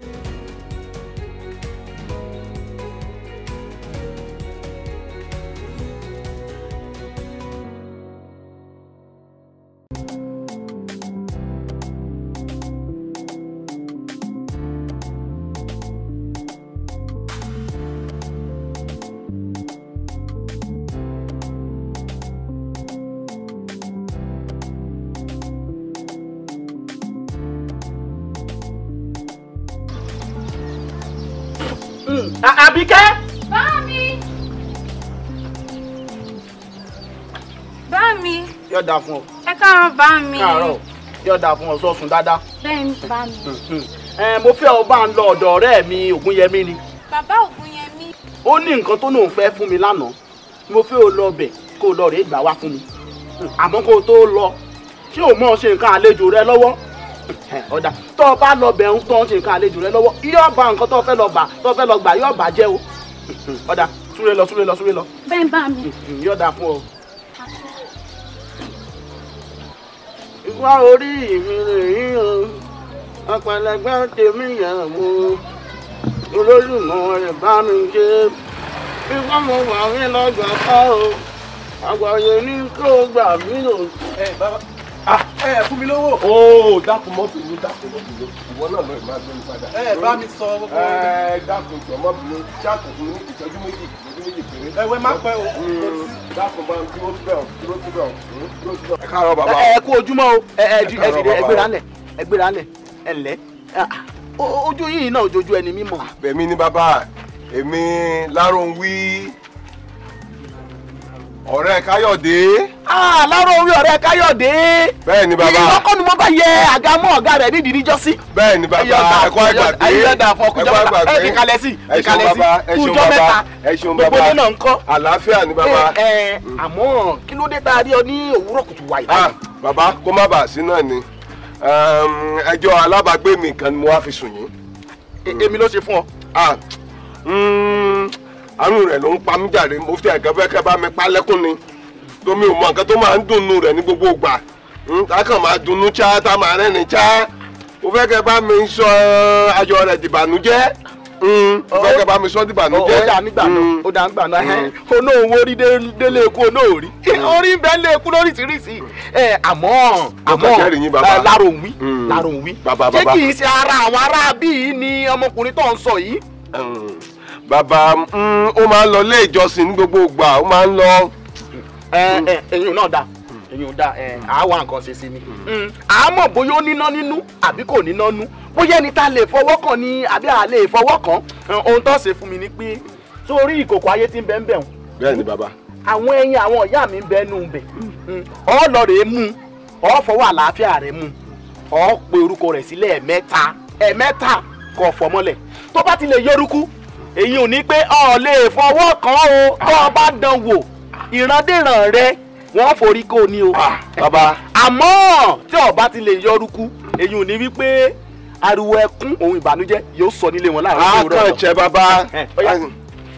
Thank you Àbíkẹ́. Báàmí. Báàmí. Yóò dáa fún ọ. Ẹ káàárọ̀ báàmí. Káàárọ̀ yóò dáa fún ọ sọ sùn dáadáa. Bẹ́ẹ̀ni báàmí. Hmm, hmm. Mo fẹ́ ọ bá ń lọ ọ̀dọ̀ ọ̀rẹ́ mi Ògúnyẹmí ni. Bàbá Ògúnyẹmí. Ó ní nǹkan tó lóun fẹ́ fún mi lánàá. Mo fẹ́ o lọ bẹ̀ kó o lọ rèé gbà wá fún mi. Hmm, àmọ́ kó o tó lọ, ṣé o mọ̀ ṣe nǹkan àlejò rẹ lọ́wọ́? ọ̀dà tó o bá lọ bẹ̀rù tó o ṣe nǹkan àlejò rẹ lọ́wọ́ yóò bá nǹkan tó o fẹ́ lọ gbà tó o fẹ́ lọ gbà yóò bà jẹ́ o ọ̀dà súré lọ súré lọ súré lọ. bẹ́ẹ̀ bá mi. yóò dáa fún ọ. ìwà orí mi rèé o ọ̀pẹ̀lẹ̀gbẹ́ tèmi yẹn wo olólùmọ̀ rẹ̀ bá mi ṣe fífọ́ mo wà mí lọ́gbàá kọ́ o àgbàyẹ ní kó gbà mí lò. ẹ bàbá Ah, ẹ fún mi lówó. oh dákun mọ́tò ló dákun mọ́tò ló ìwọ náà lọ ìmọ̀ àgbẹ̀ nípadà. mi sọ gbogbo. ẹ dákun jọ mọ́ mi ṣáàtò fún mi ìtọ́jú méjì ìtọ́jú o. Hmm, dákun bá mi dúró síbẹ̀ o dúró o dúró o. ẹ káàárọ̀ bàbá o. ẹ kú ojúmọ́ o ẹ ẹ ẹ gbéra ńlẹ̀ ah, ni aláró ah, orí ọ̀rẹ́ káyọ̀dé. bẹ́ẹ̀ni bàbá ìyá ọkọ ni mo bá yẹ àga mọ́ ọ̀gá rẹ̀ nídìí níjọ́ sí. bẹ́ẹ̀ni bàbá ẹ̀kọ́ àgbàgbé ayélujára fọkùnjọ́ mẹ́ta ẹ̀ ní kalẹ̀ sí ní kalẹ̀ sí kùjọ́ mẹ́ta gbogbo ní náà ń kọ́. àlàáfíà ni bàbá. ẹ ẹ mm. àmọ́ kí ló dé tá a rí ọ ní òwúrọ̀ kùtù wa yìí. Ah, bàbá kó má bàa sí náà ni ẹjọ́ alábàágbé mi kan ni mo wá fi sùn yín. E, èmi ló ṣe fún ọ. Ah, mm, àrùn rẹ̀ ló ń pa mí jàre mo fi ẹ̀gẹ́ kẹ́ bá mi pa lẹ́kùn ni. tó mi ò mọ nǹkan tó máa ń dùnnú rẹ̀ ní gbogbo ìgbà tá máa dunnú tá máa mo mi sọ ayọ̀ rẹ̀ dìbànújẹ́ fẹ́ kẹ́ bá mi sọ dìbànújẹ́. ó dà mí gbànú ó dà mí gbànú olóhùn orí délé eku orí bẹ́ẹ̀ lé eku lóríṣiríṣi àmọ́ àmọ́ ṣé kì í ṣe ara àwọn ará bíi ni ọmọkùnrin tó ń sọ yìí. bàbá ó máa ń lọ ilé ìjọsìn ní gbogbo ẹyin eh, hmm. eh, náà dá ẹyin hmm. dá eh, hmm. àáwá nǹkan ṣe sí ni àámọ̀ bóyá ó níná nínú àbí kò níná nú bóyá ẹni tá a lè fọwọ́ kàn ni àbí a lè fọwọ́ kàn ohun tó ṣe fún mi ni pé sórí ìkòkò ayé tí ń bẹ́ ń bẹ̀ wọ́n. bẹ́ẹ̀ ni bàbá. àwọn ẹyin àwọn ìyá mi ń bẹ nù bẹ̀ ọ lọ rèé mú ọ fọwọ́ àlàáfíà rẹ̀ mú ọ pe orúkọ rẹ̀ sílẹ̀ ẹ̀mẹ́ta ẹ̀mẹ́ta kò fọmọlẹ̀ tó bá ti lè yọrùkú èyí ò ní pé ọ lè fọwọ́ kàn o tó o bá dán wò ìrandíran rẹ wọ́n forí kò ní o. Ah, bàbá. àmọ́ tí ọba ti lè yọrùkú èyí ò wípé ariwo ẹkún ohun ìbànújẹ́ yóò sọ nílé wọn láàrin ah, òwúrọ̀ lọ. àkànṣe bàbá eh, ah,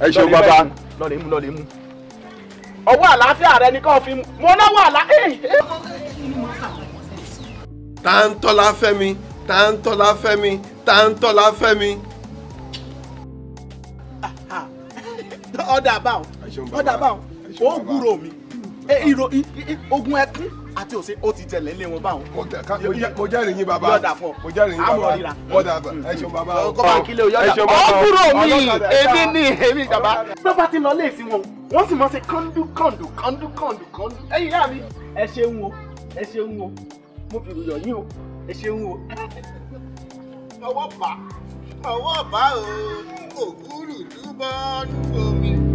ẹ ṣeun bàbá. lọlẹ mú lọlẹ mú. ọwọ́ àlàáfíà rẹ ni kò fi mọ náwó àlá. Eh, eh. táńtọ́lá fẹ́mi táńtọ́lá fẹ́mi táńtọ́lá fẹ́mi. ọ̀dà báwọn ọ̀dà báwọn ó gbúrò mi ogun ẹkún àti òsè ó ti tẹ̀lé ilé wọn báwọn. mo jẹ́rìí yín bàbá mo jẹ́rìí yín bàbá mo dà ẹ ṣeun bàbá o ẹ ṣeun bàbá o. ọkùnrin mi èmi ni èmi bàbá. tó bá ti lọ léèsì wọn wọn sì mọ ṣe kọ́ńdú kọ́ńdú kọ́ńdú kọ́ńdú kọ́ńdú. ẹ̀yin yá mi ẹ ṣeun o ẹ ṣeun o mo fi ròyìn yín o ẹ ṣeun o. ọwọ́ bá ọwọ́ bá o kò kúrú dúbọ́ nínú omi.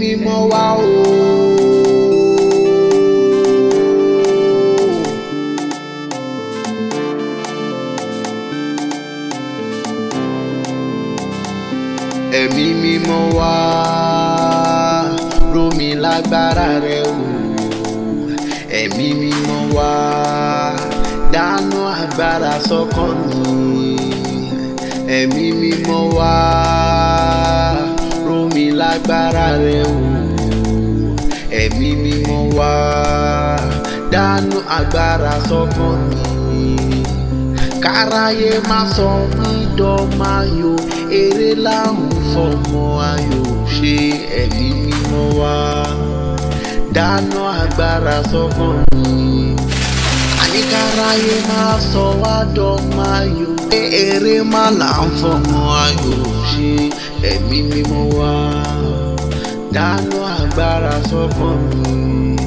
mímọ́ wá o. ẹ̀mí mímọ́ wá rọ̀ mí lágbára rẹ o ẹ̀mí mímọ́ wá dáná agbára sọ́kàn mi ẹ̀mí mímọ́ wá agbára rẹ̀ o ẹ̀mí mímọ́ wá dánú agbára sọ́kàn mi káráyé má sọ mí dọ́mayò eré láhùn fọmọ ayò ṣe ẹ̀mí mímọ́ wá dánú agbára sọ́kàn mi káráyé má sọ wá dọ́mayò eré má là ń fọmọ ayò ṣe ẹ̀mí mímọ́ wá dáná agbára sọ́kàn mi.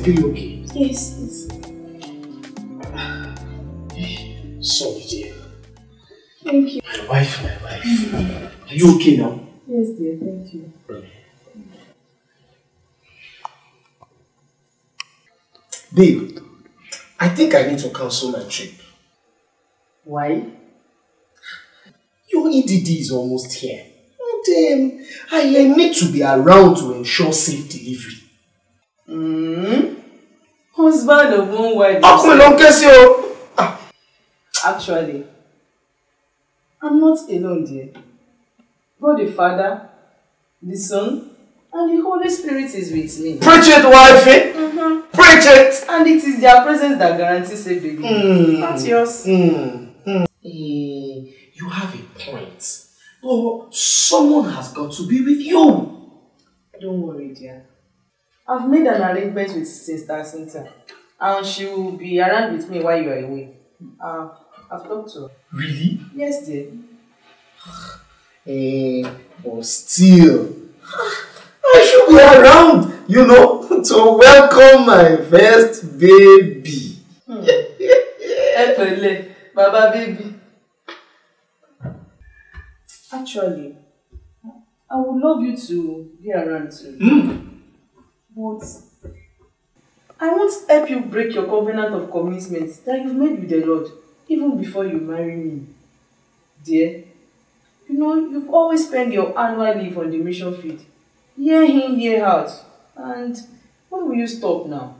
Everything okay? Yes, yes. Sorry, dear. Thank you. My wife, my wife. Mm. Are you okay now? Yes, dear. Thank you. Babe, I think I need to cancel my trip. Why? Your EDD is almost here. And um, I need to be around to ensure safe delivery. Hmm? husband of one wife. ọkùnrin ló ń ké sí o. Ah. actually i'm not alone there god the father the son and the holy spirit is with me. preach it wifey. Mm -hmm. preach it. and it is their presence that guarantees a baby. Mm. not yours. Mm. Mm. Mm. you have a point. but someone has got to be with you. don't worry dear. I've made an arrangement with Sister Cynthia, and she will be around with me while you are away. Uh, I've talked to her. Really? Yes, dear. Eh, but still, I should be around, you know, to welcome my first baby. Hmm. Ẹ pẹ̀lẹ́, Baba baby. Actually, I would love you to be around too. Mm. What? I won't help you break your covenant of commitment that you've made with the Lord even before you marry me. Dear, you know, you've always spent your annual leave on the mission field, year in, year out. And when will you stop now?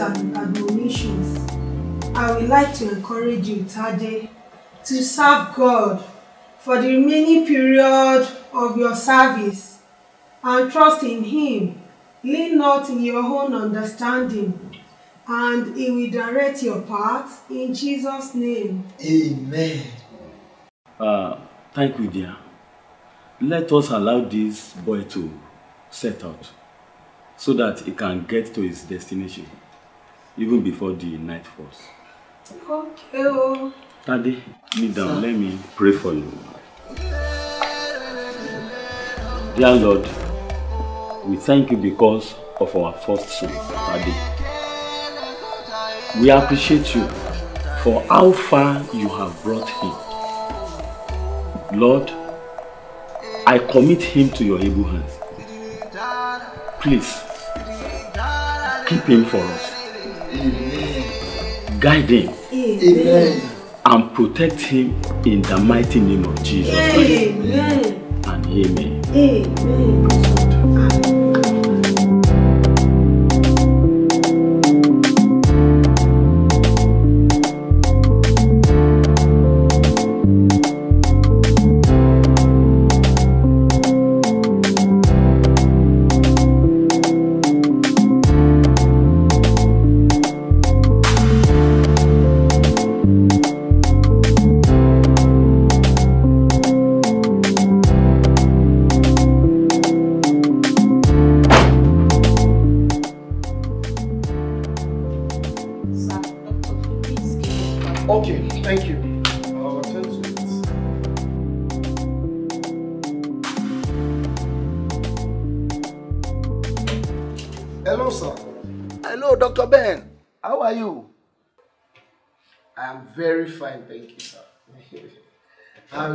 and admonitions, I would like to encourage you, Tade, to serve God for the remaining period of your service and trust in Him. Lean not in your own understanding, and He will direct your path in Jesus' name. Amen. Uh, thank you, dear. Let us allow this boy to set out so that he can get to his destination even before the night falls. Okay. Daddy. Oh. kneel down. Sir. Let me pray for you. Dear Lord, we thank you because of our first son, Daddy. We appreciate you for how far you have brought him. Lord, I commit him to your able hands. Please, keep him for us. Amen. Guide him. Amen. And protect him in the mighty name of Jesus Amen. And amen. Amen.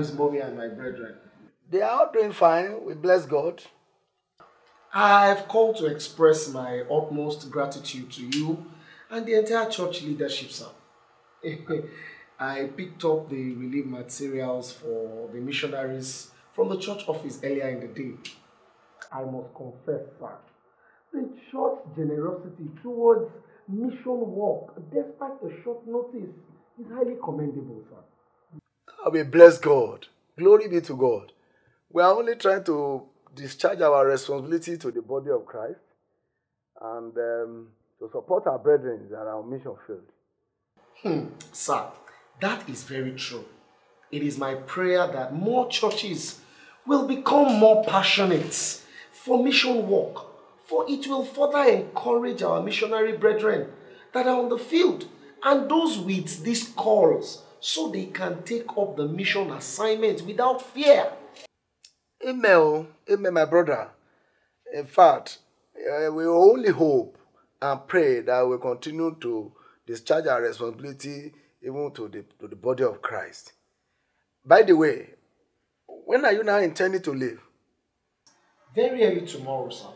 is mommy and my brethren? They are all doing fine. We bless God. I've called to express my utmost gratitude to you and the entire church leadership, sir. I picked up the relief materials for the missionaries from the church office earlier in the day. I must confess, sir, the church generosity towards mission work, despite the short notice, is highly commendable, sir. I bless God. Glory be to God. We are only trying to discharge our responsibility to the body of Christ and um, to support our brethren that our mission field. Hmm, sir, that is very true. It is my prayer that more churches will become more passionate for mission work, for it will further encourage our missionary brethren that are on the field and those with these calls so they can take up the mission assignment without fear. Amen, oh. amen, my brother. In fact, uh, we only hope and pray that we continue to discharge our responsibility even to the, to the body of Christ. By the way, when are you now intending to leave? Very early tomorrow, sir.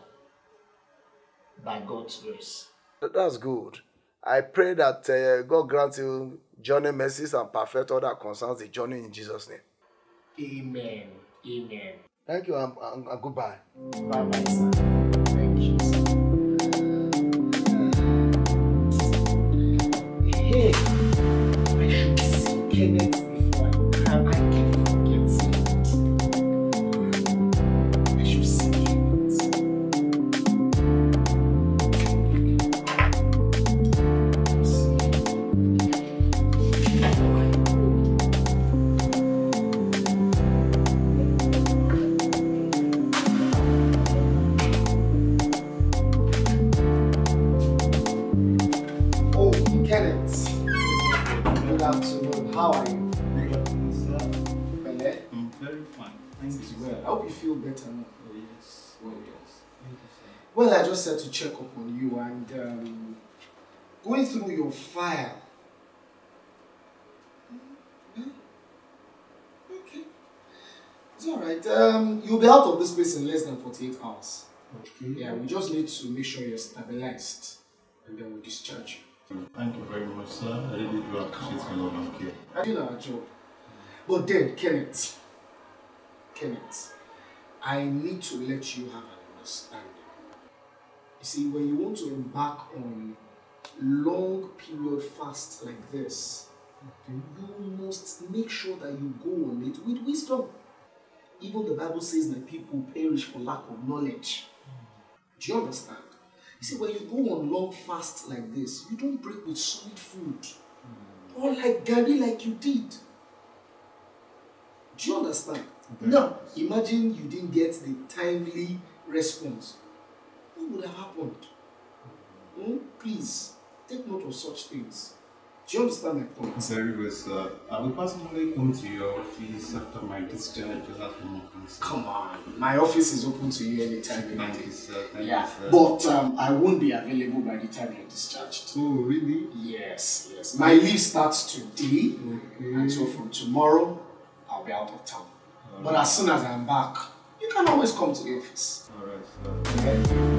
By God's grace. That's good. I pray that uh, God grants you journey mercies and perfect all that concerns the journey in Jesus' name. Amen. Amen. Thank you and, and, and goodbye. Bye bye, fire. Mm-hmm. Okay. It's all right. Um, you'll be out of this place in less than 48 hours. Okay. Yeah, we just need to make sure you're stabilized and then we'll discharge you. Thank you very much, sir. I really do appreciate your love and care. I did our job. But then, Kenneth, Kenneth, I need to let you have an understanding. You see, when you want to embark on long period fast like this, okay. you must make sure that you go on it with wisdom. Even the Bible says that people perish for lack of knowledge. Mm. Do you understand? You see, when you go on long fast like this, you don't break with sweet food mm. or like Gary, like you did. Do you understand? Okay. Now, imagine you didn't get the timely response. What would have happened? Mm, please Take note of such things. Do you understand my point? Sorry, well, sir. I will personally come to your office after my discharge Come on, my office is open to you anytime. Thank you, sir. Thank yeah, you, sir. but um, I won't be available by the time you're discharged. Oh, really? Yes, yes. My leave starts today, okay. and so from tomorrow, I'll be out of town. All but right. as soon as I'm back, you can always come to the office. All right, sir. Okay?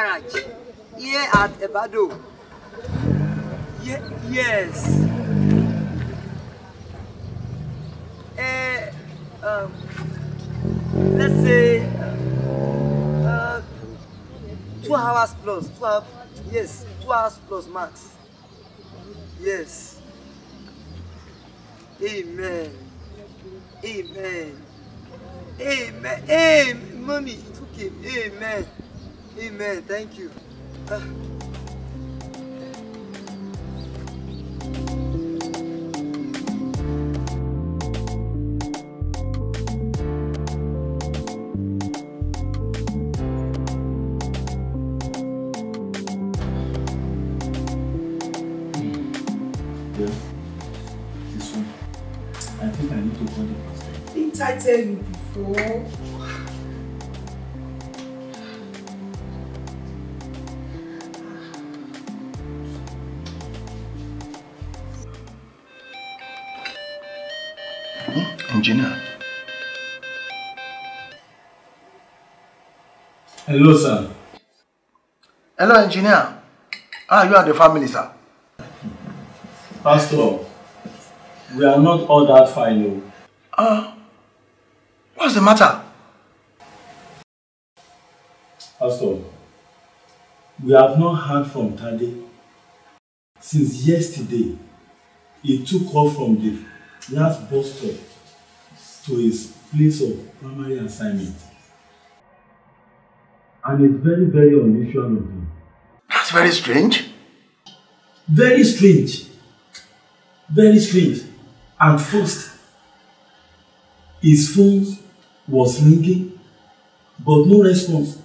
garage here at Ebado. Ye yes. Uh, um, let's say uh, two hours plus, two hours, yes, two hours plus max. Yes. Amen. Amen. Amen. Amen. Mommy, it okay. Amen. Amen. Thank you. Uh. Hello, sir. Hello, engineer. Ah, you are the family, sir. Pastor, we are not all that fine, though. Ah, uh, what's the matter? Pastor, we have not heard from Tade since yesterday. He took off from the last bus stop to his place of primary assignment. And it's very, very unusual of you. That's very strange. Very strange. Very strange. At first, his phone was ringing, but no response.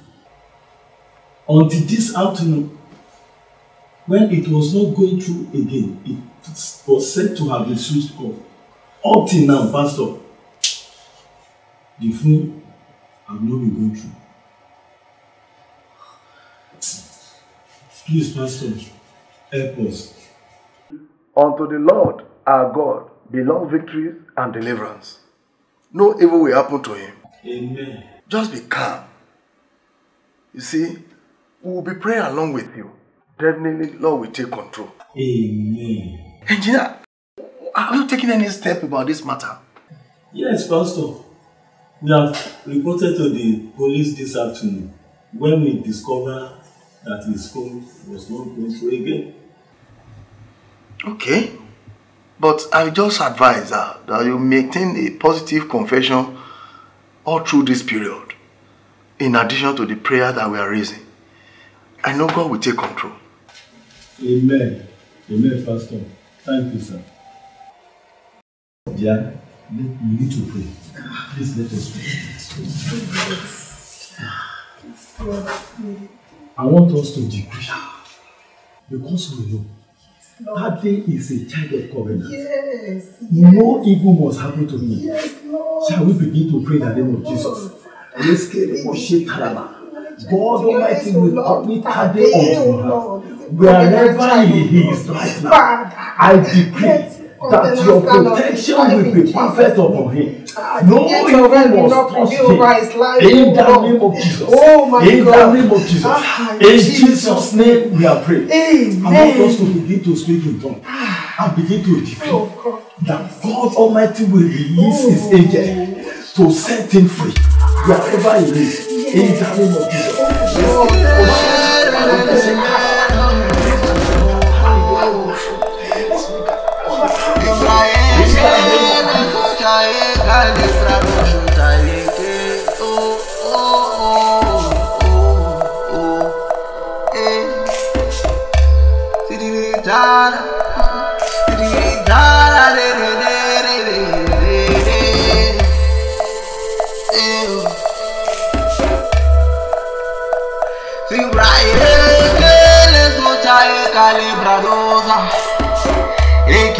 Until this afternoon, when it was not going through again, it was said to have been switched off. Up till now, Pastor, the phone has not been going through. Please, Pastor, help us. Unto the Lord our God belong victory and deliverance. No evil will happen to him. Amen. Just be calm. You see, we will be praying along with you. Definitely, Lord will take control. Amen. Engineer, are you taking any step about this matter? Yes, Pastor. We have reported to the police this afternoon when we discover that his phone was not going through again. Okay. But I just advise her that you maintain a positive confession all through this period, in addition to the prayer that we are raising. I know God will take control. Amen. Amen, Pastor. Thank you, sir. Yeah, let, we need to pray. Please let us pray. I want us to decree because we know that day is a child of covenant. Yes, yes. No evil must happen to me. Yes, Lord. Shall we begin to pray in the name of Jesus? Let's get for shake God Almighty will commit that day unto us. Oh Wherever He oh is right now, I decree that your protection will be perfect upon him. Uh, no evil must trust him. In the name of Jesus. Oh, in the name of Jesus. Ah, in Jesus. name we are praying. Amen. I want us to begin to speak in tongues ah. and begin to declare oh, that God Almighty will release his oh. angel to set him free wherever he is. In the name of Jesus. Oh,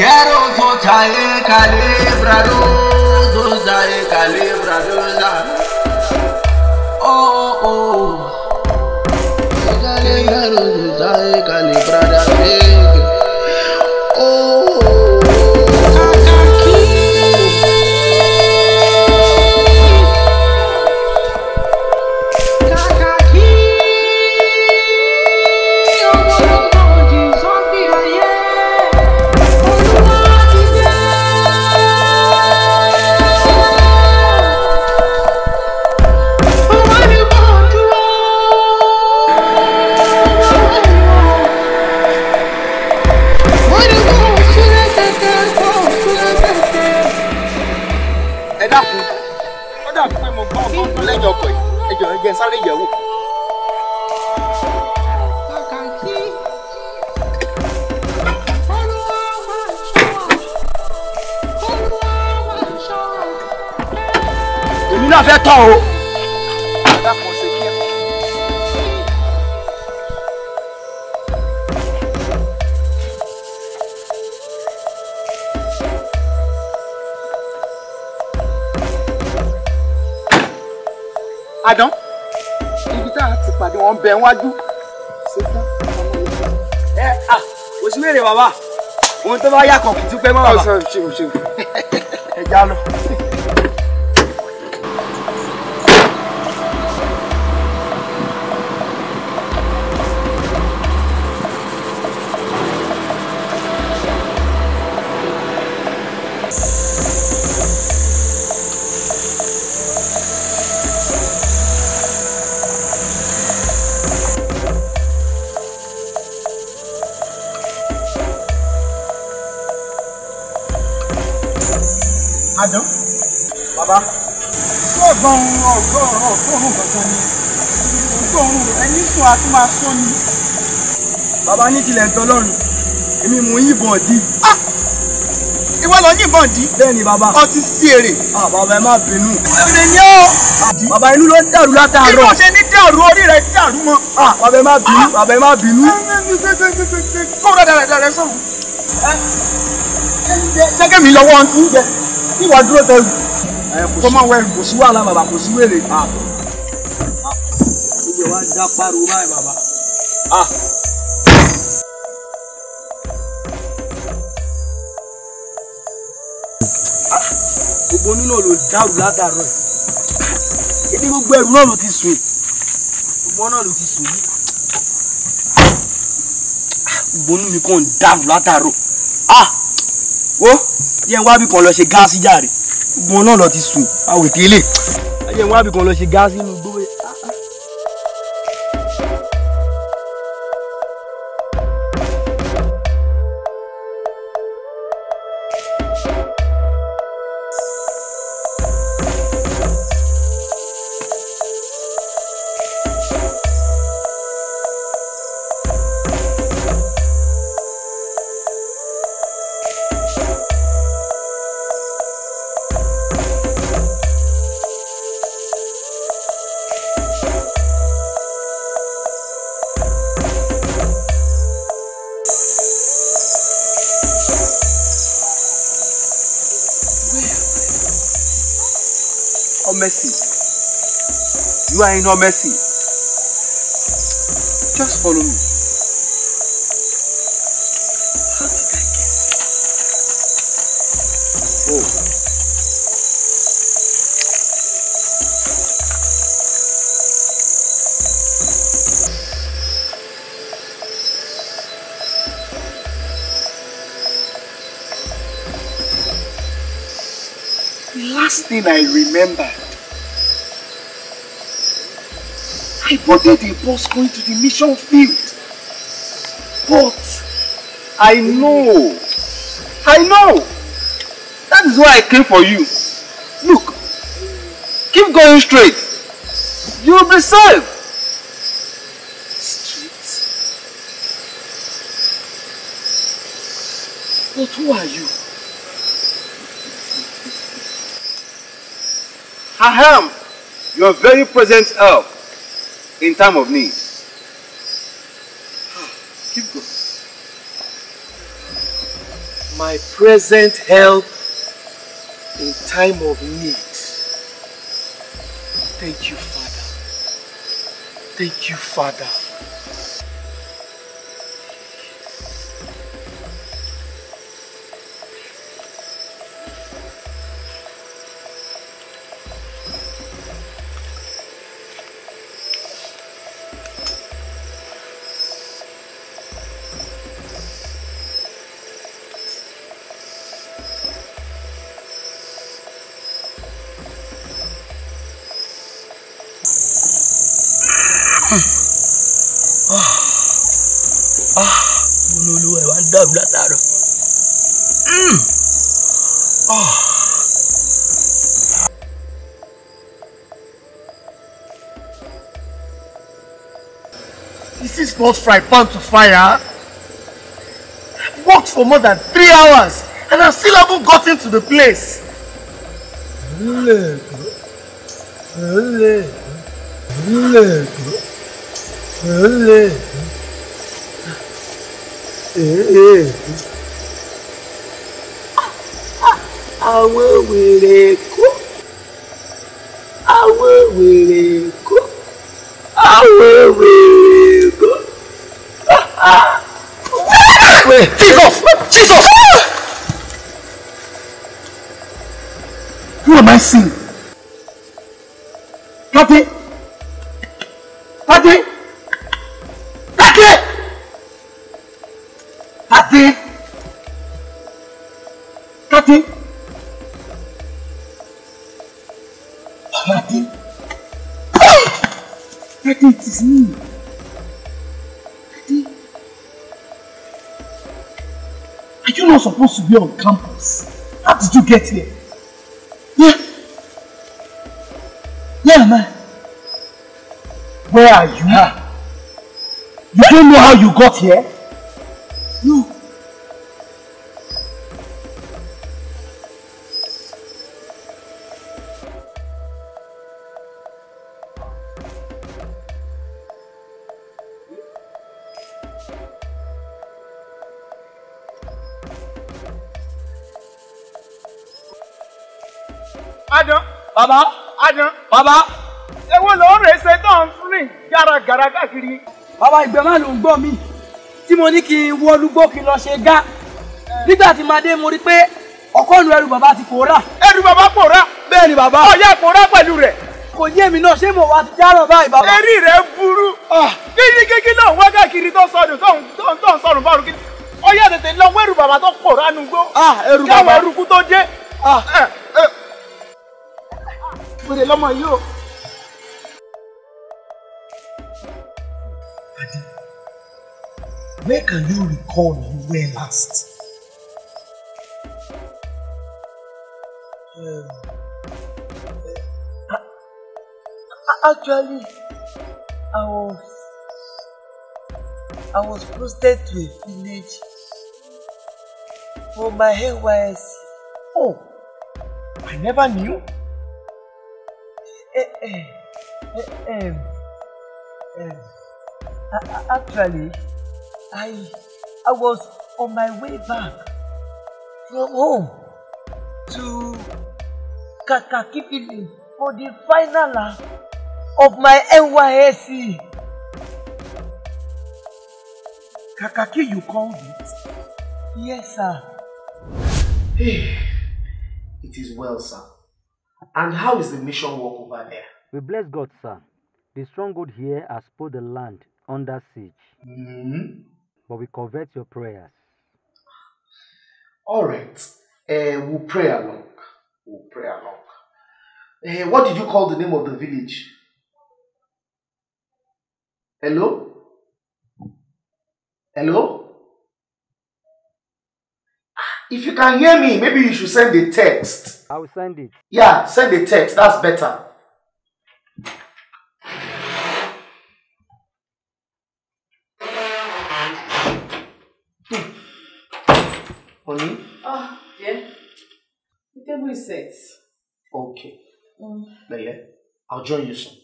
Quero voltar e calibrar, usar e calibrar. tán o. àdán ibi tá a ti pàdé wọn bẹ wájú ṣetán ẹ à òṣìlérè bàbá ohun tó bá yà kàn kì í tún pẹ́ mọ́ bàbá. ẹ já lọ. gan-an ọ̀gọ́rùn ọ̀gọ́rùn gangan ni ọ̀gọ́rùn ẹni sùn àti máa sọ ni. bàbá ní tilẹ̀ tọ́lọ́run èmi mò ń yìnbọn dí. ìwọ lọ yìnbọn dí. bẹ́ẹ̀ni bàbá. ọ ti sí èrè. bàbá ẹ má bínú. èrè ni ó. bàbá inú ló ń dàrú látàárọ̀. bí mo ṣe ní dàrú orí rẹ dàrú mọ́. bàbá ẹ má bínú bàbá ẹ má bínú. kó rẹ̀ dàrẹ̀ dàrẹ̀ sọ̀rọ̀. jẹ́gẹ́ mi lọ́wọ́ ọtí ń jẹ kí ìwà dúró tẹ̀lé kọ́mọ wẹ̀ kò sí wàhálà bàbá kò sí wèrè. Ah. gbogbo wa já pariwo báyìí bàbá. Ah. gbogbo nínú ló dàrú ládàárọ̀ ẹ̀ ebi gbogbo ẹ̀rù náà ló ti sùn gbogbo náà ló ti sùn yìí gbogbo nínú ah, mi kàn ń dàrú ládàárọ̀ ah a yẹn wá bí kan lọ ṣe gáàsì járe wọn náà lọ ti sùn àwòkè lè. ayé wọn àbíkan lọ ṣe gáàsì nù are in your mercy. Just follow me. How did I last thing I remember I boarded the bus going to the mission field. But I know. I know. That is why I came for you. Look, keep going straight. You will be saved. Straight? But who are you? Ahem, your very present help in time of need. Keep going. My present help in time of need. Thank you, Father. Thank you, Father. brought fry pan to fire. I've worked for more than three hours and I still haven't gotten to the place. Ah, ah, ah. Àwọn wèrè kọ́. blessing. Tade! Tade! Tade! Tade! Tade! Tade! Tade, it is me. Tade! Are you not supposed to be on campus? How did you get here? Where are you? Ah. You don't know how you got here? No. Adam, Baba. káàkiri bàbá ìgbẹ́ má ló ń gbọ́ mi tí mo ní kí n wọ olúgbó kí n lọ ṣe gá nígbà tí máa dé mo rí pé ọ̀kọ́nu ẹrù bàbá ti pòórá. ẹrù bàbá pòórá. bẹ́ẹ̀ ni bàbá. ọ̀yà pòórá pẹ̀lú rẹ̀. kò yé mi náà ṣé mo wá ti dáràn báyìí bàbá. eré rẹ burú. kíni kíkí náà wá káàkiri tó sọnù tó ń sọnù bọ́ọ̀lù kíni. ọ̀yà tètè lọ wẹ́rù bàbá tó pòórá nu gbó. ẹrù bàbá káwọn eruku tó dé. mo lè lọ́mọ yìí o. Where can you recall you were last? Um, uh, actually, I was I was posted to a village for my NYSC. Oh, I never knew. Eh, eh, eh, eh, eh. Uh, actually. I, I was on my way back from home to Kakakifili for the final lap of my NYSC. Kakaki, you called it? Yes, sir. Hey, it is well, sir. And how is the mission work over there? We bless God, sir. The stronghold here has put the land under siege. Mm-hmm. but we convert your prayers. All right. Uh, we'll pray along. We'll pray along. Uh, what did you call the name of the village? Hello? Hello? If you can hear me, maybe you should send a text. I will send it. Yeah, send a text. That's better. table is set. Okay. Um, but yeah, I'll join you soon.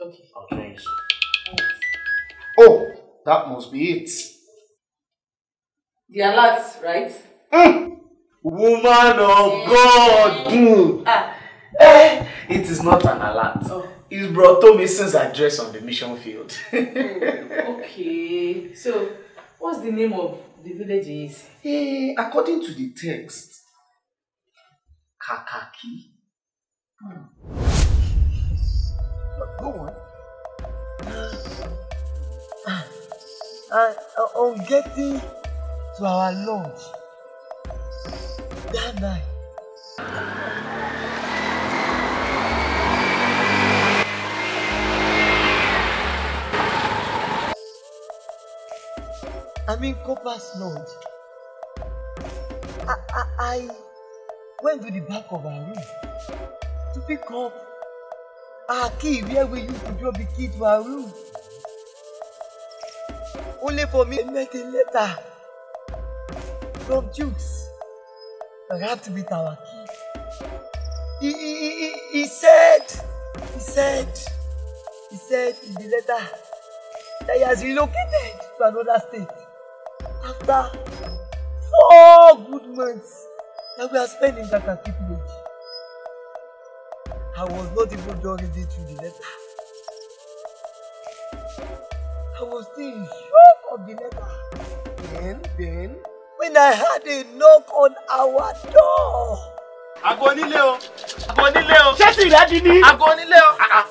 Okay. I'll join you soon. Right. Oh, that must be it. The alert, right? Mm. Woman of eh. God! Mm. Ah. Eh, it is not an alert. Oh. It's Brotomison's address on the mission field. mm. Okay. So, what's the name of the village is? Eh, according to the text, Kakaki? Hum. Go on. And ah, ah, ah, on getting to our launch that night, I mean Copper's launch. I, I, I went to the back of our room to pick up our key where we used to drop the key to our room. Only for me, I met a letter from Jukes. Wrapped with our key. He, he, he, he said, he said, he said in the letter that he has relocated to another state after four good months. That we are spending that at privilege. I was not even done reading through the letter. I was still in shock of the letter. Then, then, when I had a knock on our door. Agonileo, Agonileo, o. Àgọ́ onílé o. Agonileo, sì rẹ́ di ní? Àgọ́ onílé o. Ah, ah.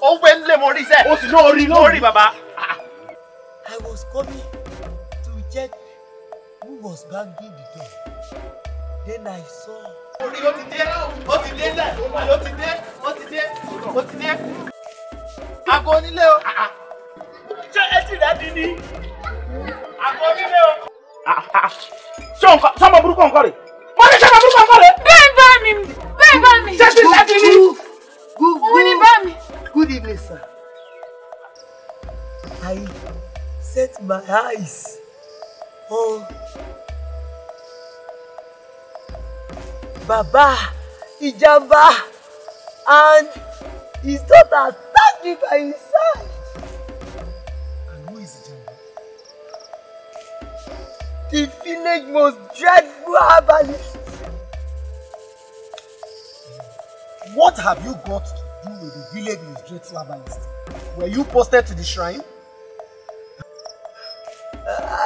Ó wé nílé mo rí ah, I was coming to check who was banging the door. Then I saw. Orí ló ti dé, ó ti dé sẹ̀, ó ti dé, ó ti dé, ó ti dé. Àgọ́ onílé o. Ṣé etí rẹ̀ di ni? Àgọ́ onílé o. Ṣé nǹkan sọ́mọ burúkú nǹkan rè? Mo ní sọ́mọ burúkú nǹkan rè. Bẹ́ẹ̀ bá mi, bẹ́ẹ̀ bá mi. Ṣé etí rẹ̀ ni? Wọ́n ní bá mi. Good evening, sir. I set my eyes on. Oh. Baba, Ijamba, and his daughter stabbed me by his side. And who is Ijamba? The village most dreadful herbalist. What have you got to do with the village most dreadful herbalist? Were you posted to the shrine?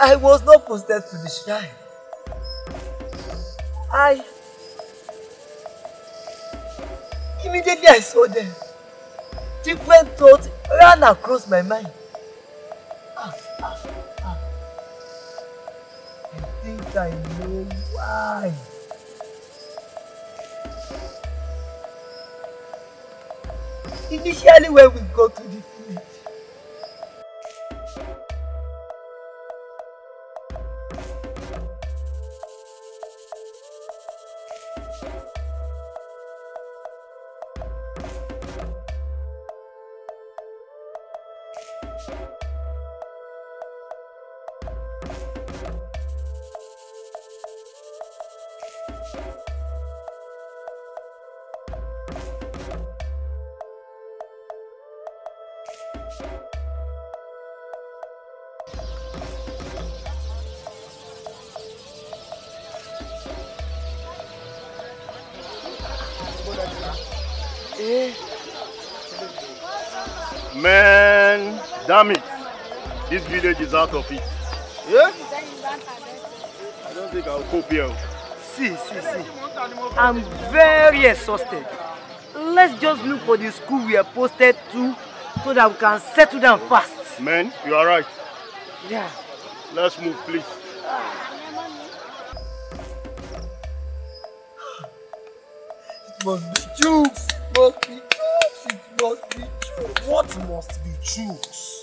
I was not posted to the shrine. I Immediately I saw them, different thoughts ran across my mind. Ah, ah, ah. I think I know why. Initially when we got to the villages out of it. Yeah? I don't think I'll cope here. See, see, see. I'm very exhausted. Let's just look for the school we are posted to so that we can settle down fast. Man, you are right. Yeah. Let's move, please. It must be jokes. Must be jokes. It must be jokes. What must be jokes?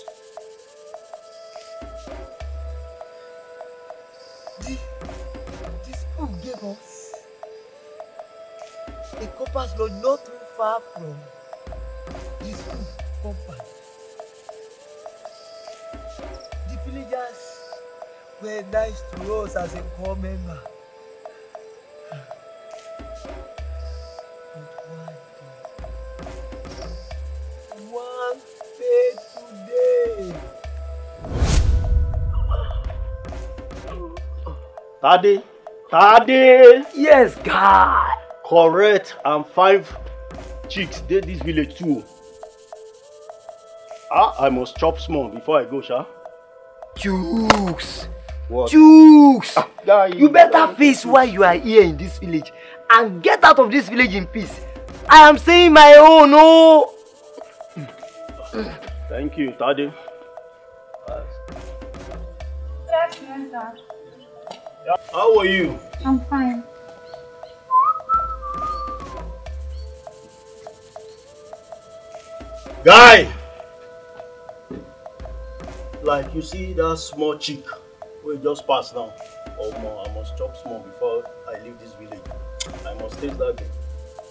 This the gave us a compass lodge not too far from this school compound. The villagers were nice to us as a core member. But one day, one fateful day. Tade. Tade. Yes, God. Correct. And five chicks Did this village too. Ah, I must chop small before I go, sha. Jukes. What? Jukes. Ah, you, better face why you are here in this village and get out of this village in peace. I am saying my own, oh. Thank you, Tade. Yes, yes, sir. How are you? I'm fine. Guy! Like you see that small chick We just passed now. Oh Omo, I must chop small before I leave this village. I must taste that girl.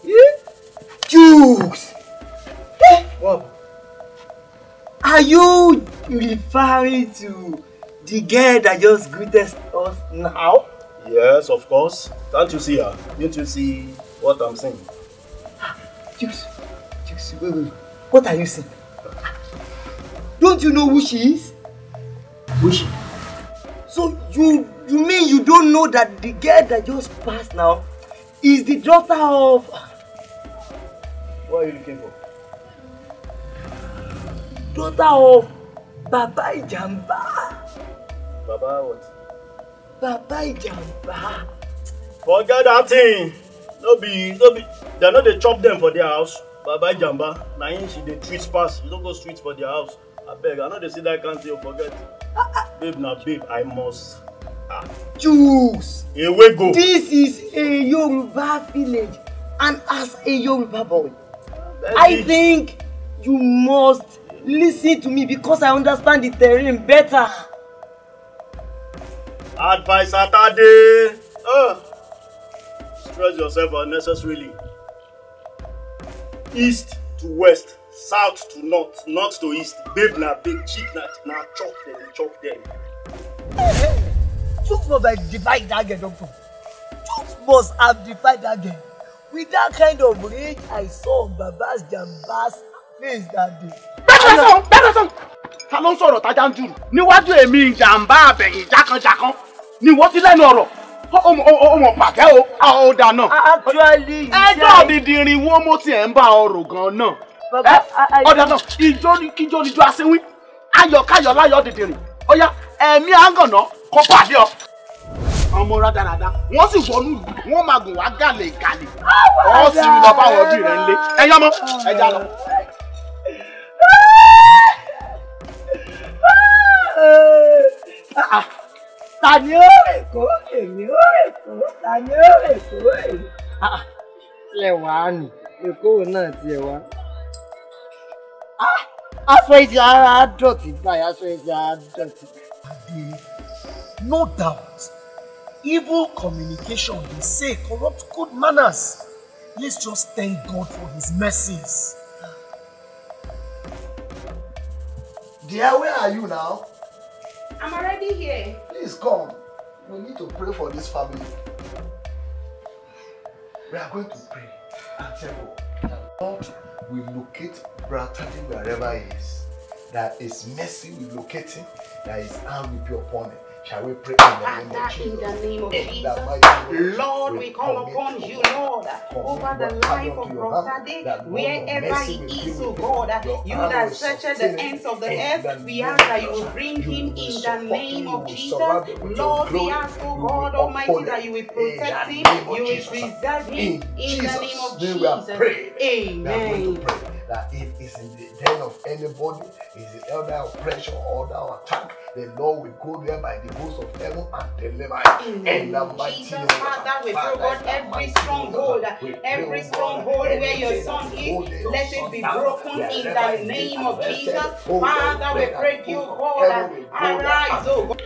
Yeah. Jukes! Eh? What? Are you referring to the girl that just greeted us now? Yes, of course. Can't you see her? Can't you see what I'm saying? Jokes, ah, Jokes, wait, wait. What are you saying? Don't you know who she is? Who she? So you you mean you don't know that the girl that just passed now is the daughter of... Ah. What are you looking for? Daughter of Baba Ijamba. Baba what? bàbá ìjàmbá. forget that thing no be no be dem no dey chop dem for their house baba ìjàmbá na him she dey treat pass you no go treat for their house abeg i no dey see that kind thing o oh, forget babe na babe i must. Ah. Jews. go. This is a Yoruba village and as a Yoruba boy, I think you must listen to me because I understand the terrain better. Advice at a day. Oh. Stress yourself unnecessarily. East to west, south to north, north to east. Babe na babe, chick na na chop them, chop dem. Chooks must have defied that girl, doctor. Chooks must have divided that girl. With that kind of rage I saw Baba's Jamba's face that day. Better song! Better song! ta ló ń sọ̀rọ̀ tájà ń jùrù níwájú èmi ìjàmbá àbẹ̀yìn jákànjákàn ni wọ́n ti lẹ́nu ọ̀rọ̀ ọmọ pàtẹ́ o ó dà náà. actually ẹjọ́ dídìrín wo mo tiẹ̀ ń bá ọrọ̀ gan-an náà ọ̀dà náà ìjó ni kíjó ni jó aṣẹ́wín ayọ̀káyọ̀ láyọ̀ dídìrín ọ̀yá ẹ̀mí àgànná kó pàdé ọ. ọmọ rádaràda wọ́n sì wọnú ìlú wọ́n máa gùn wá gàlè gàlè ọ̀ sì lọ bá wọn rẹ̀ ń lé ẹ̀yọ́mọ́ ẹ̀já ta ni ó rè kó èmi ó rè kó ta ni ó rè kó èmi. tiẹ̀ wá nì èkó náà tiẹ̀ wá. Ah, aṣọ ìdí ara dọ̀tí báyìí aṣọ ìdí ara dọ̀tí. no doubt evil communication dey say corrupt good manners let's just thank God for his mercies. Dear, where are you now? I'm already here. Please come. We need to pray for this family. We are going to pray and tell God will locate Brother wherever he is. That his mercy will locate him. That his hand will be upon him. Shall we pray in the Father, in the name of Jesus. Lord, we call upon you, Lord, over the life of Rosade, wherever he is, O oh God. You that search the ends of the earth, we ask that you will bring him in the name of Jesus. Lord, we ask, O oh God Almighty, that you will protect him, you will preserve him in the name of Jesus. Amen that it is in the den of anybody, is the elder oppression or elder attack the Lord will go there by the ghost of heaven and deliver in the mighty Jesus, name. Father, we throw God every stronghold, every stronghold where your son is, let it be broken in the name of Jesus. Father, we pray you, God, arise, oh God.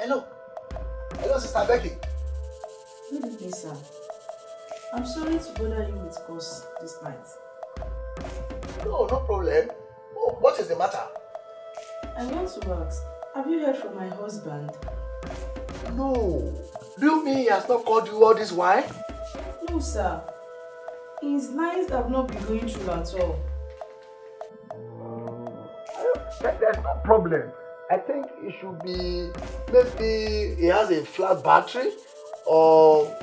Hello. Hello, Sister Becky. Good evening, sir. I'm sorry to bother you with cause this night. No, no problem. what is the matter? I want to ask, have you heard from my husband? No. Do you mean he has not called you all this while? No, sir. His lines have not been going through at all. There's no problem. I think it should be maybe he has a flat battery or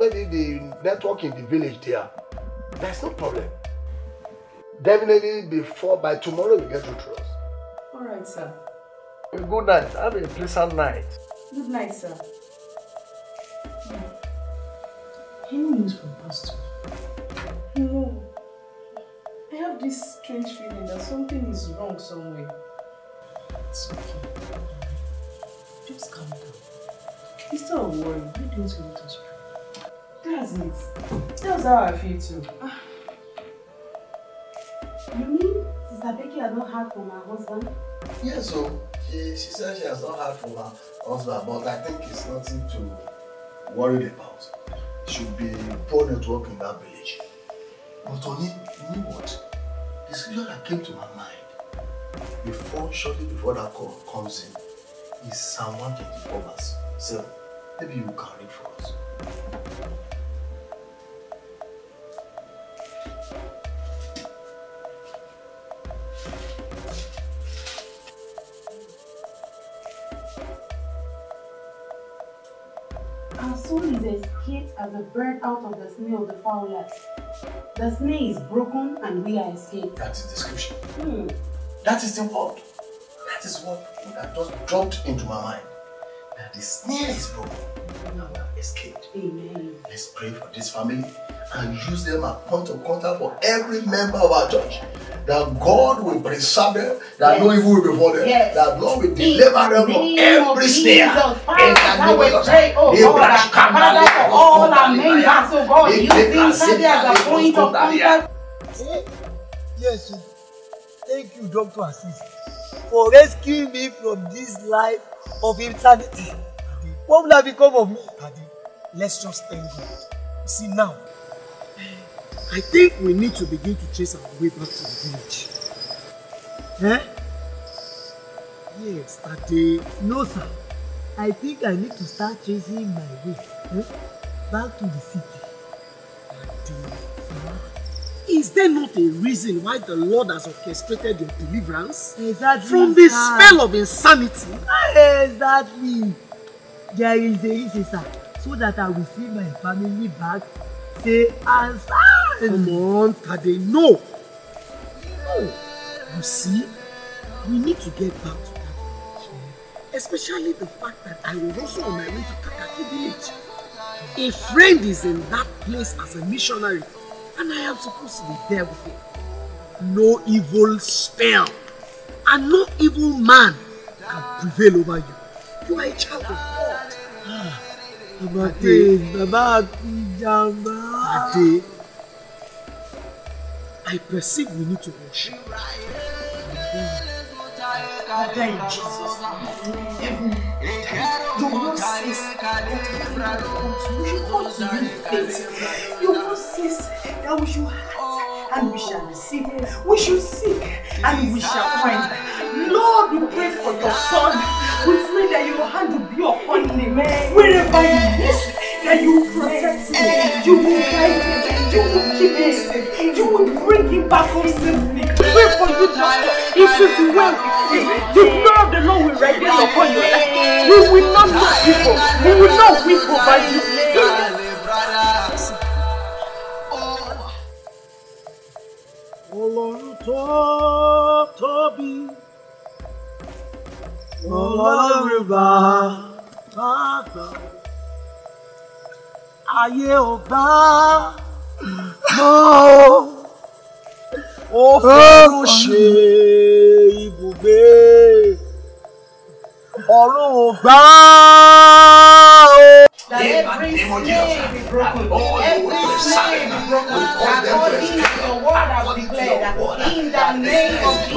maybe the network in the village there. There's no problem. Definitely before, by tomorrow we get to trust. All right, sir. Good night. Have a pleasant night. Good night, sir. Any news from Pastor? No. I have this strange feeling that something is wrong somewhere. It's okay. Just calm down. Instead of worrying, why don't you let us pray? That's it. That's how I feel too. Ah. You mean Sister Becky has not heard from her husband? Yes, so oh, she, she said she has not heard from her husband, but I think it's nothing to worry about. Should be poor network in that village. But Tony, you know what? The scripture that came to my mind before, shortly before that call comes in, is Psalm 124 verse 7. Maybe you can read for us. and soon it escape, as a bird out of the snail of the fowler, The snail is broken and we are escaped. That is description. Hmm. That is the word. That is what that just dropped into my mind. That the snail is broken. No. escaped. Amen. Let's pray for this family and use them as point of contact for every member of our church. That God will preserve them, that no evil will befall them, that God will deliver them from every snare. In the name of Jesus, oh all oh God, using Sunday as a point of contact. Yes, thank you, Dr. Assis, for rescuing me from this life of insanity. What would have become of me? Let's just thank him. See now, I think we need to begin to trace our way back to the village. Eh? Yes, that No, sir. I think I need to start tracing my way eh? back to the city. That Is there not a reason why the Lord has orchestrated your deliverance exactly, from the spell of insanity? Exactly. There is a reason, sir so that I will see my family back say answer. Come on, Tade, no. No. You see, we need to get back to that village. Especially the fact that I was also on my way to Kakaki village. A friend is in that place as a missionary, and I am supposed to be there with him. No evil spell and no evil man can prevail over you. You are a child of God bàbá pé bàbá àti ìjàmbá. Adé, I perceive we need to worship. Father in Jesus' name, your word says that we should you must Your that we should ask and we shall receive. We should seek and we shall find. Lord, we pray for your son which me that your hand will be upon me wherever you wish that you protect me you will guide me you will keep me safe you will bring him back home safely pray for you pastor it is well with the fear of the Lord will rest upon your life you will not look people. We will not weep over you. Ọlọ́run tó tóbi olórúbà bàbà ayé ò bá mọ́ ó fẹ́ràn ṣe ibùgbé ọ̀run ò gbá o. That every slave be broken, every slave be broken, father was declared in the name of Jesus. We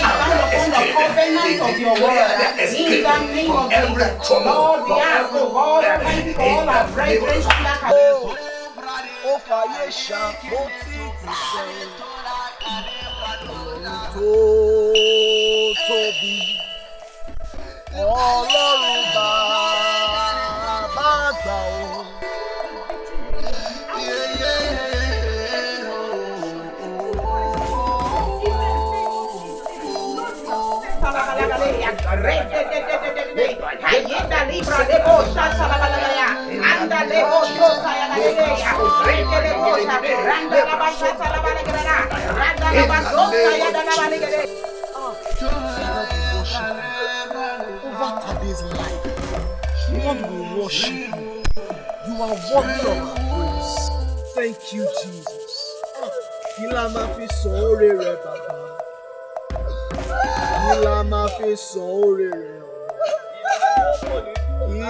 stand upon the covenant of your word in the name of Jesus. Lord, we ask, oh God, Almighty, for all our brethren, ó fàyè ṣàkóso ti sẹ́ tó tóbi ọlọ́run bá. Over today's life, God will worship you. You are worthy of praise. Thank you, Jesus. Kí la máa fi san oore rẹ̀ bàbá? fi san oore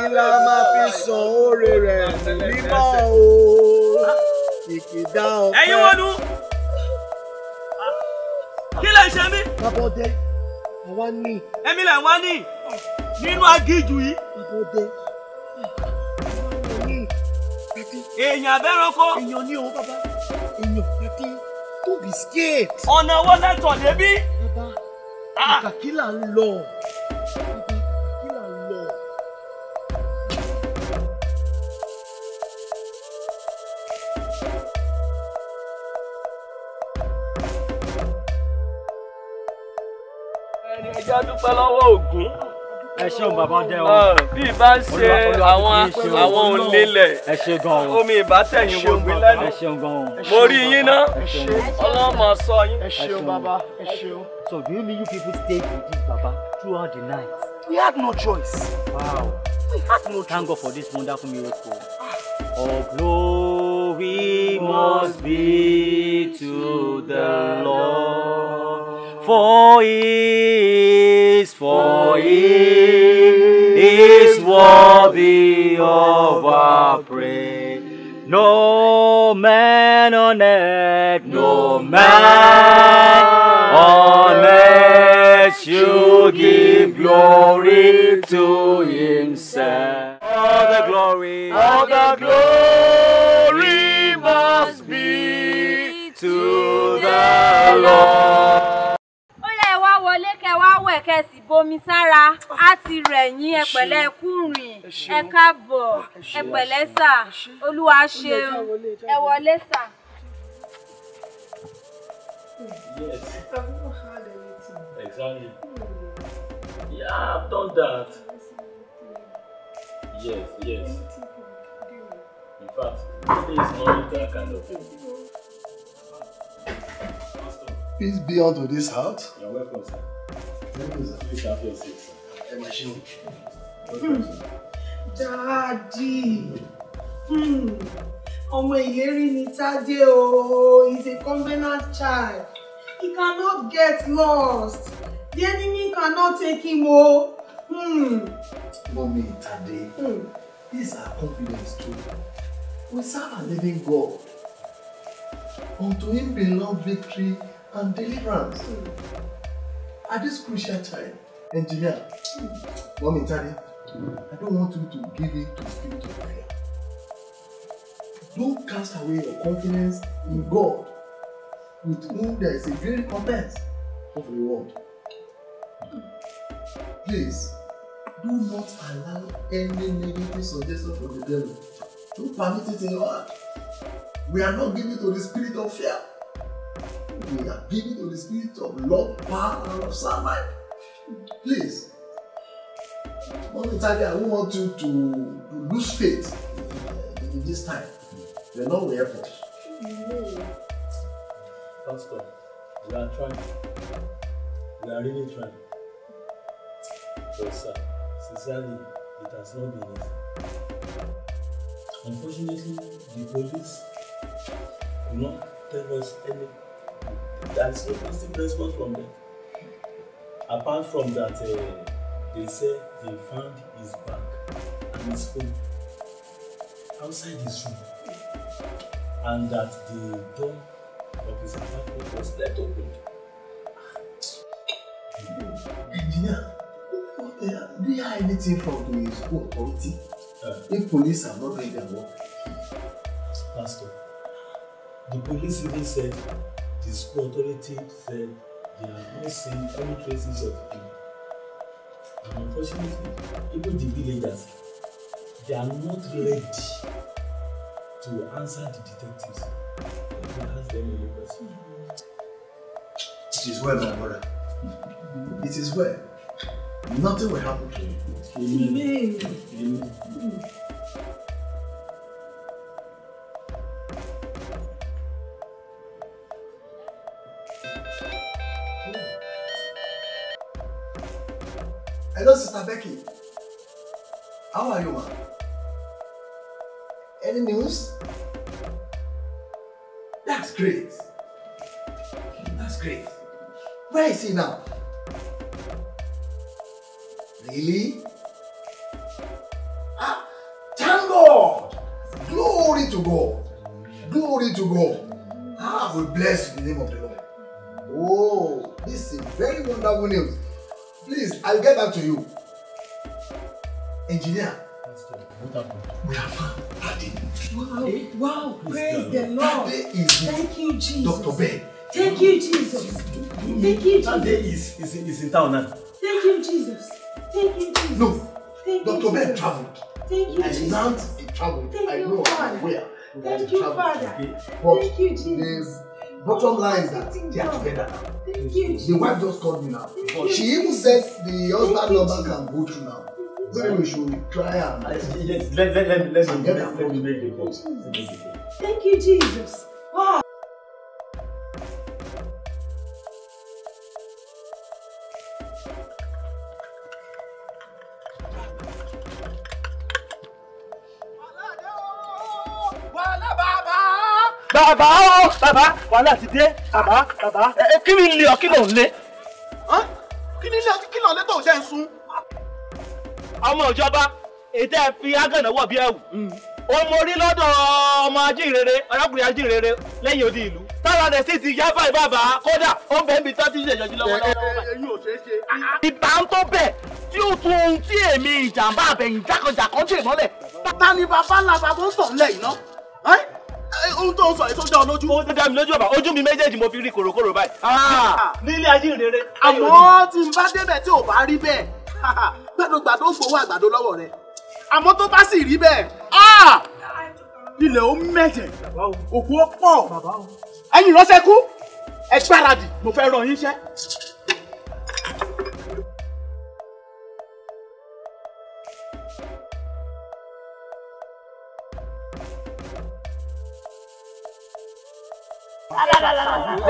kí la máa fi san oore rẹ̀ ní mímọ́ o ìkìdá ọ̀fẹ́. ẹ̀yin wọn nu kí lè ṣe mí. kábọ̀dé àwa ní. èmi lè wá ní nínú agíjù yìí. kábọ̀dé èèyàn abẹ́ranko. èèyàn ní o bàbá èèyàn àti two biscuits. ọ̀nà owó lẹ́tọ̀ débí. bàbá ìkàkí ah. là ń lọ. dúpẹ́ lọ́wọ́ Ògún. ẹ ṣeun bàbá ọdẹ o. Ah, bí ìbá ń ṣe àwọn àwọn onílẹ̀ omi ìbátẹ̀yìn wo gbé lẹ́nu mo rí yín ná ọlọ́mọ sọ yín. ẹ ṣeun bàbá ẹ ṣeun. So do you mean you people stayed with this baba throughout the night? We had no choice. Wow. We had no choice. Thank God for this wonderful miracle. Oh, glory must be to the Lord, for it. is worthy of our praise. No man on earth, no man on earth should give glory to himself. All the glory, all the glory must be to the Lord. ó lè wá wọlé kẹ wá kẹ bomi sára á ti rẹ̀ yín ẹ ẹ káàbọ̀ ẹ sà olúwa ṣeun ẹ wọlé sà. Yes. Exactly. Yeah, I've that. Yes, yes. In fact, this is not kind of thing. Peace be unto this house. You're welcome, sir dáàdì hmm. ọmọ ìlérí ni Tádé o he's a covenant child he cannot get lost the enemy cannot take him o. Hmm. Mommy Tade, hmm. this is our confidence too. We serve a living God. Unto him belong victory and deliverance. Hmm at this crucial time, engineer, momentarily, I don't want you to give in to spirit of fear. Don't cast away your confidence in God, with whom there is a great recompense of reward. Please, do not allow any negative suggestion from the devil. Don't permit it in your heart. We are not given to the spirit of fear we are giving to the spirit of love, power, and of sound mind. Please, Mommy Tade, I don't want you to, to lose faith in, uh, in this time. You're not with effort. Pastor, we are trying. We are really trying. But sir, sincerely, it has not been easy. Unfortunately, the police do not tell us anything. There is no positive response from them. Apart from that, uh, they say they found his bag and his phone outside his room and that the door of his apartment was left open. Engineer, do you hear anything from the school authority? Uh, if police are not doing their work. Pastor, the police even said the school authority said they are not any traces of him. And unfortunately, even the villagers, they are not ready to answer the detectives if you ask them any It is well, my brother. It is well. Nothing will happen to you. Amen. Amen. Amen. Hello, Sister Becky. How are you, ma? Any news? That's great. That's great. Where is he now? Really? Ah, thank God! Glory to God! Glory to God! Ah, we bless the name of the Lord. Oh, this is very wonderful news. Please, I'll get back to you. Engineer. We are found. Wow. Eh? Wow. Praise the Lord. Thank you, Jesus. Doctor Ben. Thank you, Jesus. Thank you, Jesus. That day is, is, is in town now. Thank you, Jesus. Thank you, Jesus. No. Doctor ben traveled. Thank you, I Jesus. I learned he traveled. Thank I know you, where. Thank you, Father. Thank you, Jesus. Bottom line is that they are together. The wife just called me now. she even said the husband number can go through now. Maybe we should try and. Yes, let, let, let, let's get that from the Thank you, Jesus. Wow. bàbá ó bàbá wàhálà ti dé bàbá bàbá ẹ kí ni ilé ọ kí ló ń lé. kí ni ilé ọ kí ló ń lé tó jẹ́ ń sún. ọmọ ìjọba ètò ẹ fi ágànà wọ̀ bí ẹ̀wù hmm. ó morí lọ́dọ̀ ọmọ ajínrere arákùnrin ajínrere lẹ́yìn odi ìlú tára rẹ̀ sì ti yá báyìí bàbá kódà ó ń bẹ̀ níbi tó ti ṣèjọ́jú lọ́wọ́lọ́wọ́. ìbá ń tó bẹ̀ tí ó tún ohun tí èmi ìjàmbá ohun tó ń sọ èso dá ọ lójú. ó dá mi lójú ọba ojú mi méjèèjì mo fi rí kòròkòrò báyìí. Ah! Ah! nílé ayé rere. àmọ́ tí n bá débẹ̀ tí ò bá rí bẹ́ẹ̀ gbàdógbàdó gbowó àgbàdo lọ́wọ́ rẹ̀ àmọ́ tó bá sì rí bẹ́ẹ̀ ah! ilẹ̀ ó mẹ̀jẹ̀ òkú ó pọ̀ ẹ̀yin ránṣẹ́ kú ẹ gbáradì mo fẹ́ ràn yín ṣẹ́.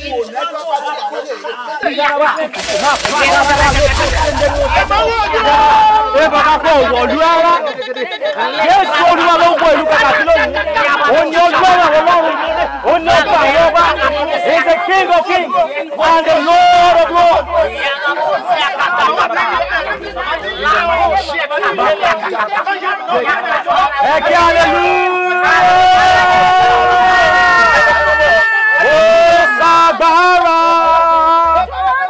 ẹ bàbá kọ wọ̀lú ara yéésù olúwa ló ń wọ ìlú pàtàkì lónìí ó ní ojú ọ̀rọ̀ ọlọ́run ó ní ọgbà àwọn ọba he is the king of kings and the lord of lords. ẹ kí hallelujah agbára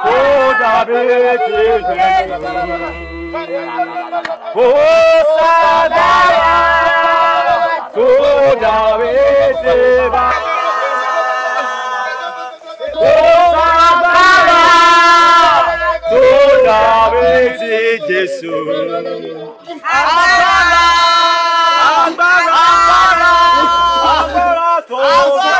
kò dàbí Jésù kò sábàá kò dàbí Jésù. Kò sábàá kò dàbí Jésù. Agbára agbára agbára tó bá.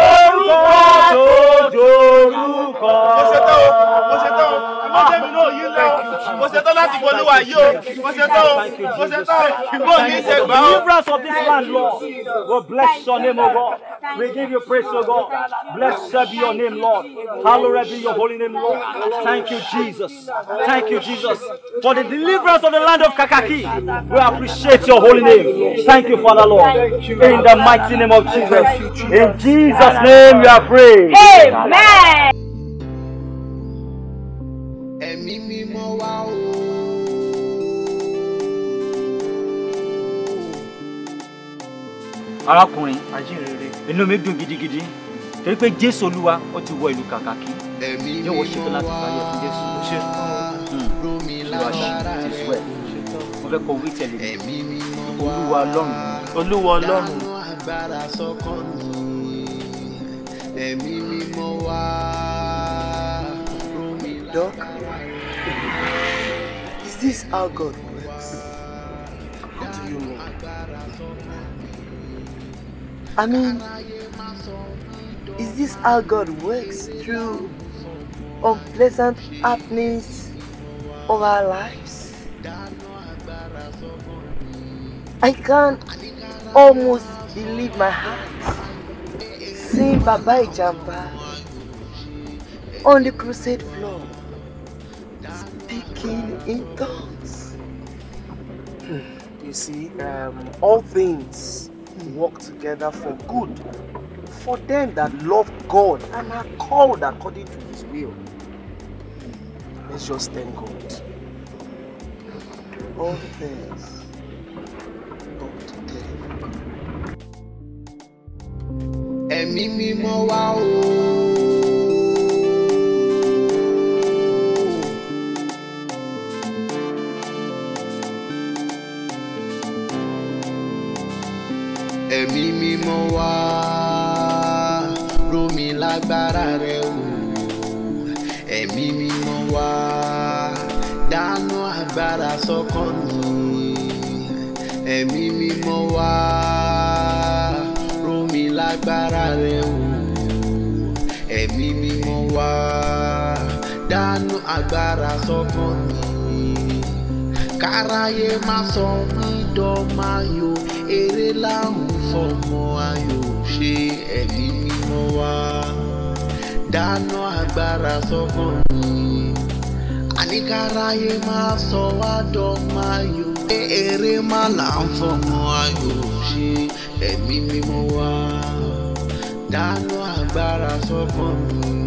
mo ṣe tán láti bolúwa yìí o mo ṣe deliverance of this land lord we bless your name o god we give you praise o god blessed be your name lord hallowed be your holy name lord thank you jesus thank you jesus for the deliverance of the land of kakaki we appreciate your holy name thank you father lord in the mighty name of jesus in jesus name we are praying. amen. arákùnrin inú mi dùn gidigidi torí pé jésù olúwa ó ti wọ ìlú kàkàkí yóò wọ ṣetán láti parí ẹ̀fún jésù ṣe hmm. olúwa ṣe ti sọ ẹ̀ mo fẹ́ kọ wí tẹ̀lé mi olúwa ọlọ́run olúwa ọlọ́run. Doc, is this our God? I mean, is this how God works through unpleasant happenings of our lives? I can't almost believe my heart seeing Baba Jamba on the crusade floor speaking in tongues. Hmm, you see, um, all things work together for good for them that love God and are called according to His will. Let's just thank God. All things come together. wá o. sọ mọ́ mi káráyé má sọ mí dọ́mà yó eré láhùn fọmọ ayò ṣe ẹ̀mí mímọ́ wá dáná agbára sọmọ mi àníkáráyé má sọ wá dọ́mà yó eré má là fọmọ ayò ṣe ẹ̀mí mímọ́ wá dáná agbára sọmọ mi.